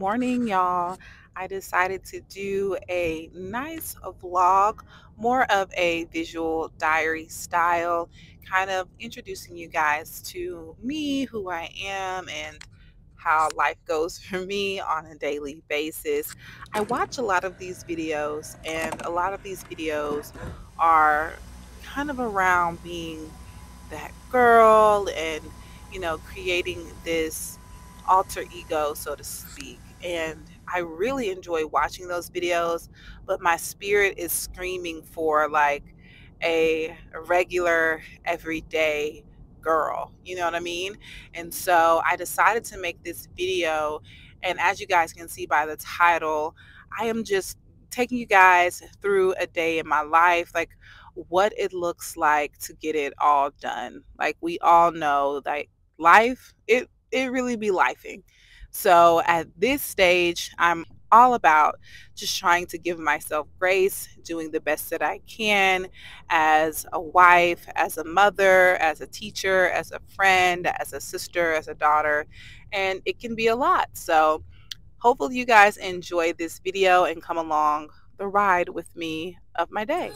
Morning, y'all. I decided to do a nice vlog, more of a visual diary style, kind of introducing you guys to me, who I am, and how life goes for me on a daily basis. I watch a lot of these videos, and a lot of these videos are kind of around being that girl and, you know, creating this alter ego, so to speak. And I really enjoy watching those videos, but my spirit is screaming for like a regular, everyday girl. You know what I mean? And so I decided to make this video. And as you guys can see by the title, I am just taking you guys through a day in my life, like what it looks like to get it all done. Like we all know, like life, it it really be lifing. So at this stage, I'm all about just trying to give myself grace, doing the best that I can as a wife, as a mother, as a teacher, as a friend, as a sister, as a daughter, and it can be a lot. So hopefully you guys enjoy this video and come along the ride with me of my day.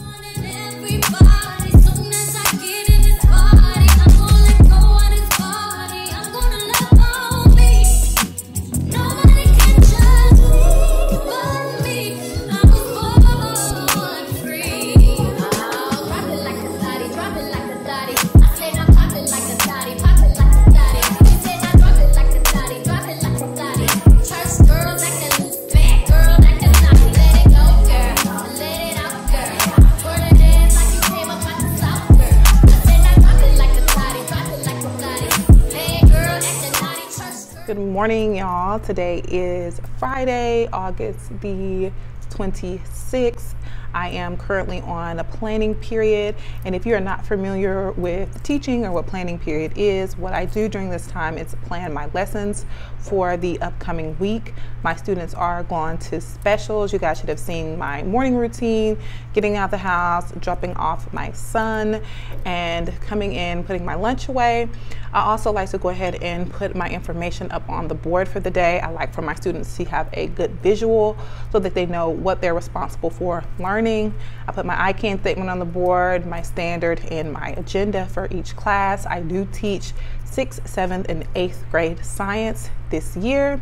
Morning, y'all. Today is Friday, August the 26th. I am currently on a planning period. And if you're not familiar with teaching or what planning period is, what I do during this time is plan my lessons for the upcoming week. My students are going to specials. You guys should have seen my morning routine, getting out the house, dropping off my son, and coming in, putting my lunch away. I also like to go ahead and put my information up on the board for the day. I like for my students to have a good visual so that they know what they're responsible for learning learning. I put my I-CAN statement on the board, my standard, and my agenda for each class. I do teach sixth, seventh, and eighth grade science this year.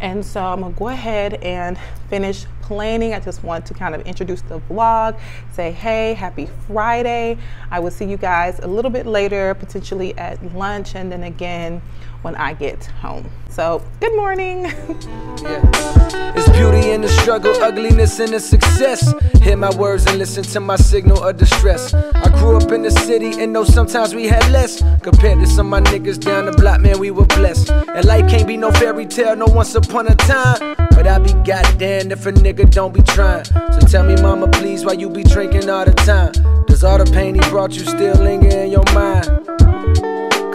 And so I'm gonna go ahead and finish planning. I just want to kind of introduce the vlog, say, hey, happy Friday. I will see you guys a little bit later, potentially at lunch, and then again when I get home. So, good morning. yeah. It's beauty in the struggle, ugliness in the success. Hear my words and listen to my signal of distress. I grew up in the city and know sometimes we had less. Compared to some of my niggas down the block, man, we were blessed. And life can't be no fairy tale, no once upon a time. But I'd be goddamn if a nigga don't be trying. So tell me, mama, please, why you be drinking all the time? Does all the pain he brought you still linger in your mind?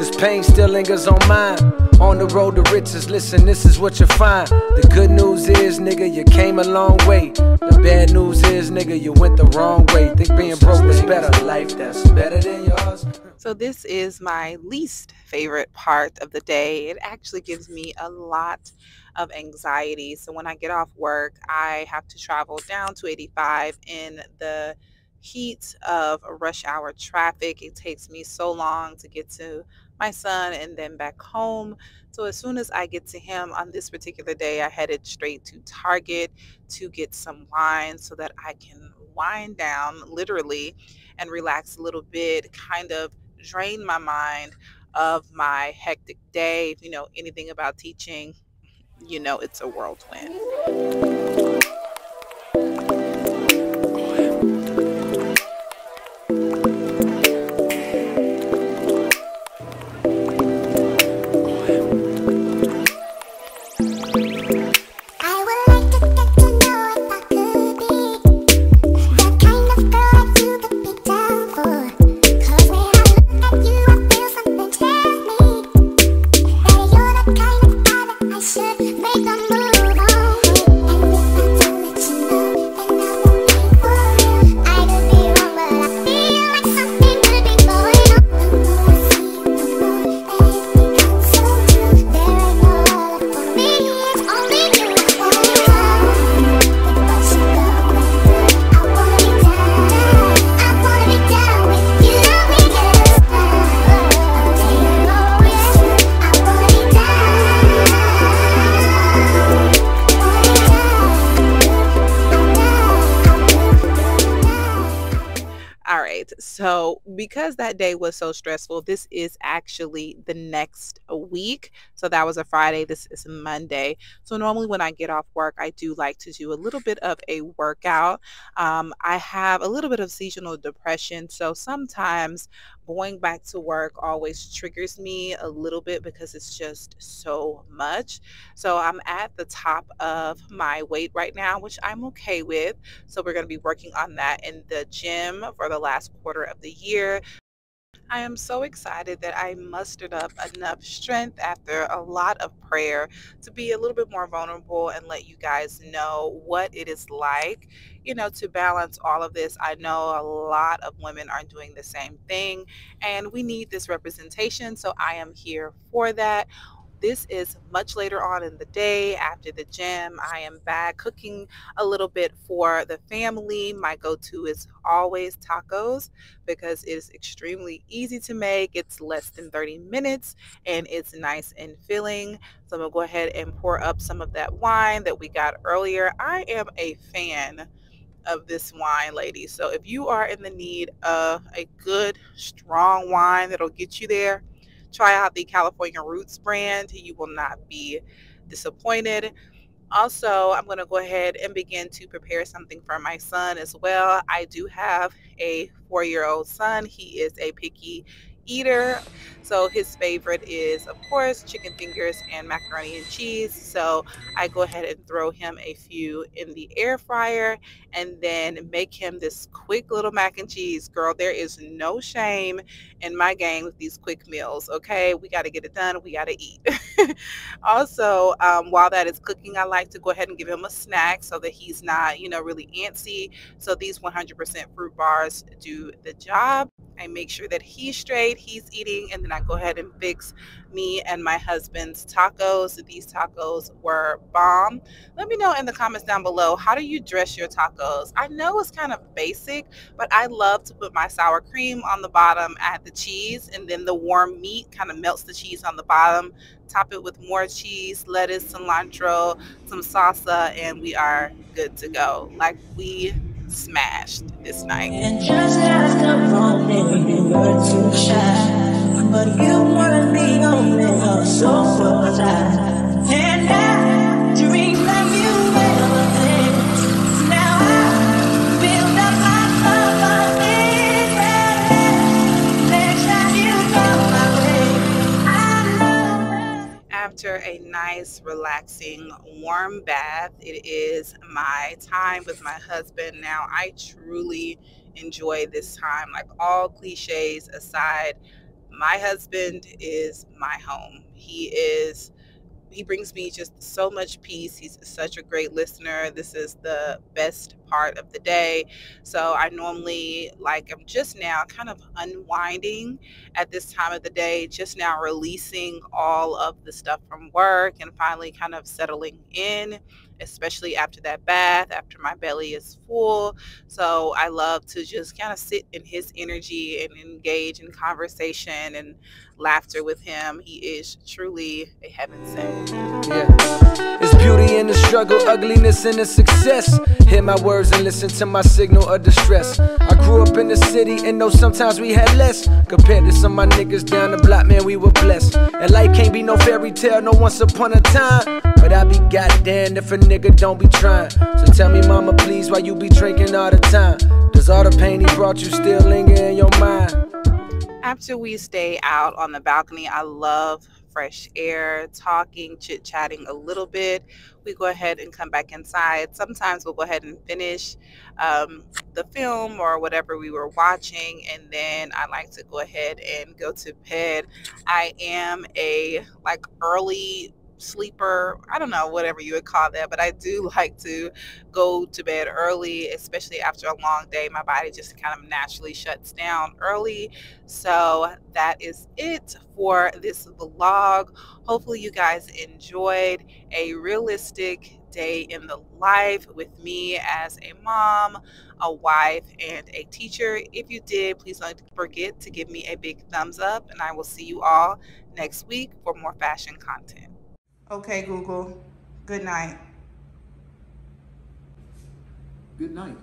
Cause pain still lingers on mine. On the road to riches, listen, this is what you find. The good news is, nigga, you came a long way. The bad news is, nigga, you went the wrong way. Think being broke is better. Life that's better than yours. So, this is my least favorite part of the day. It actually gives me a lot of anxiety. So, when I get off work, I have to travel down to 85 in the heat of rush hour traffic. It takes me so long to get to my son and then back home. So as soon as I get to him on this particular day, I headed straight to Target to get some wine so that I can wind down literally and relax a little bit, kind of drain my mind of my hectic day. If you know anything about teaching, you know it's a whirlwind. So, because that day was so stressful, this is actually the next week. So, that was a Friday. This is Monday. So, normally when I get off work, I do like to do a little bit of a workout. Um, I have a little bit of seasonal depression. So, sometimes going back to work always triggers me a little bit because it's just so much. So I'm at the top of my weight right now, which I'm okay with. So we're going to be working on that in the gym for the last quarter of the year. I am so excited that I mustered up enough strength after a lot of prayer to be a little bit more vulnerable and let you guys know what it is like, you know, to balance all of this. I know a lot of women are doing the same thing and we need this representation. So I am here for that. This is much later on in the day after the gym. I am back cooking a little bit for the family. My go-to is always tacos because it is extremely easy to make. It's less than 30 minutes and it's nice and filling. So I'm going to go ahead and pour up some of that wine that we got earlier. I am a fan of this wine, ladies. So if you are in the need of a good, strong wine that'll get you there, try out the California Roots brand. You will not be disappointed. Also, I'm going to go ahead and begin to prepare something for my son as well. I do have a four-year-old son. He is a picky eater. So his favorite is, of course, chicken fingers and macaroni and cheese. So I go ahead and throw him a few in the air fryer and then make him this quick little mac and cheese. Girl, there is no shame in my game with these quick meals, okay? We got to get it done. We got to eat. also, um, while that is cooking, I like to go ahead and give him a snack so that he's not, you know, really antsy. So these 100% fruit bars do the job. I make sure that he's straight, he's eating, and then I go ahead and fix me and my husband's tacos. These tacos were bomb. Let me know in the comments down below, how do you dress your tacos? I know it's kind of basic, but I love to put my sour cream on the bottom, add the cheese, and then the warm meat kind of melts the cheese on the bottom. Top it with more cheese, lettuce, cilantro, some salsa, and we are good to go. Like we smashed this night. And just the moment you were too shy, but you were the only so was I. And I nice, relaxing, warm bath, it is my time with my husband. Now, I truly enjoy this time. Like all cliches aside, my husband is my home. He is he brings me just so much peace. He's such a great listener. This is the best part of the day. So I normally like I'm just now kind of unwinding at this time of the day, just now releasing all of the stuff from work and finally kind of settling in especially after that bath, after my belly is full. So I love to just kind of sit in his energy and engage in conversation and laughter with him. He is truly a heaven sent. Yeah. Beauty in the struggle, ugliness in the success. Hear my words and listen to my signal of distress. I grew up in the city and know sometimes we had less. Compared to some of my niggas down the block, man, we were blessed. And life can't be no fairy tale, no once upon a time. But I be goddamn if a nigga don't be trying. So tell me, mama, please, why you be drinking all the time? Does all the pain he brought you still linger in your mind? After we stay out on the balcony, I love fresh air, talking, chit chatting a little bit. We go ahead and come back inside. Sometimes we'll go ahead and finish um, the film or whatever we were watching, and then I like to go ahead and go to bed. I am a like early sleeper. I don't know, whatever you would call that, but I do like to go to bed early, especially after a long day. My body just kind of naturally shuts down early. So that is it for this vlog. Hopefully, you guys enjoyed a realistic day in the life with me as a mom, a wife, and a teacher. If you did, please don't forget to give me a big thumbs up, and I will see you all next week for more fashion content. Okay, Google. Good night. Good night.